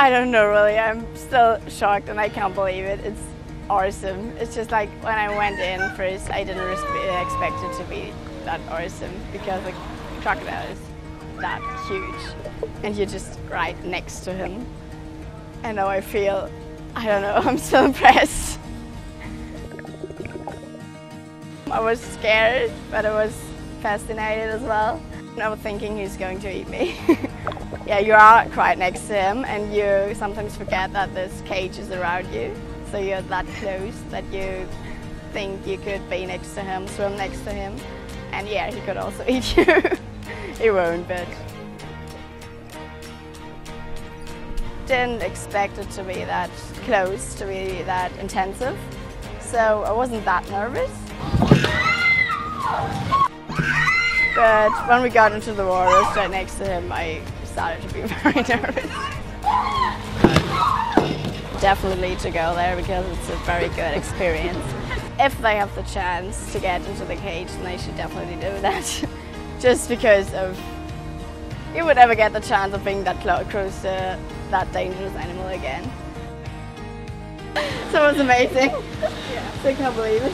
I don't know really. I'm still shocked and I can't believe it. It's awesome. It's just like when I went in first, I didn't expect it to be that awesome because the crocodile is that huge and you're just right next to him. And now I feel, I don't know, I'm so impressed. I was scared, but I was fascinated as well. And I was thinking he's going to eat me. yeah, you are quite next to him and you sometimes forget that this cage is around you. So you're that close that you think you could be next to him, swim next to him. And yeah, he could also eat you. he won't, but didn't expect it to be that close, to be that intensive. So I wasn't that nervous. But when we got into the water straight next to him, I started to be very nervous. Definitely to go there because it's a very good experience. If they have the chance to get into the cage, then they should definitely do that. Just because of you would never get the chance of being that close to that dangerous animal again. So it was amazing. Yeah. So I can't believe it.